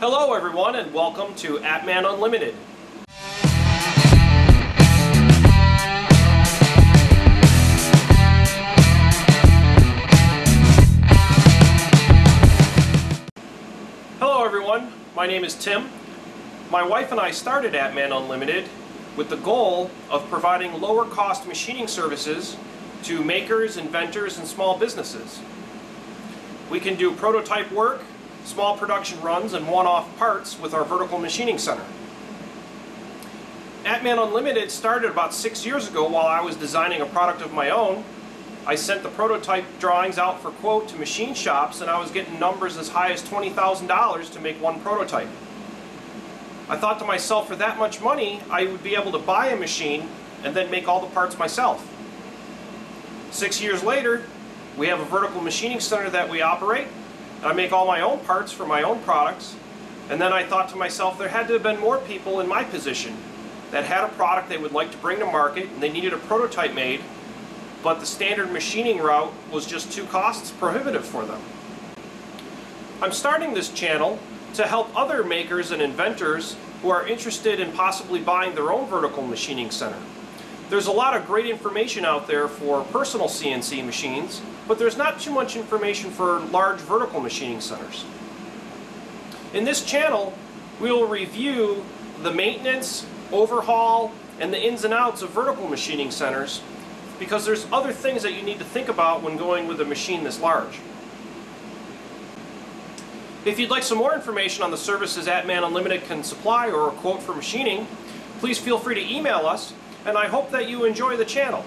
Hello everyone and welcome to At-Man Unlimited. Hello everyone, my name is Tim. My wife and I started At-Man Unlimited with the goal of providing lower cost machining services to makers, inventors, and small businesses. We can do prototype work, small production runs, and one-off parts with our vertical machining center. At-Man Unlimited started about six years ago while I was designing a product of my own. I sent the prototype drawings out for quote to machine shops and I was getting numbers as high as $20,000 to make one prototype. I thought to myself for that much money I would be able to buy a machine and then make all the parts myself. Six years later, we have a vertical machining center that we operate. I make all my own parts for my own products. And then I thought to myself, there had to have been more people in my position that had a product they would like to bring to market and they needed a prototype made, but the standard machining route was just too cost prohibitive for them. I'm starting this channel to help other makers and inventors who are interested in possibly buying their own vertical machining center. There's a lot of great information out there for personal CNC machines, but there's not too much information for large vertical machining centers. In this channel, we will review the maintenance, overhaul, and the ins and outs of vertical machining centers because there's other things that you need to think about when going with a machine this large. If you'd like some more information on the services At-Man Unlimited can supply or a quote for machining, please feel free to email us and I hope that you enjoy the channel.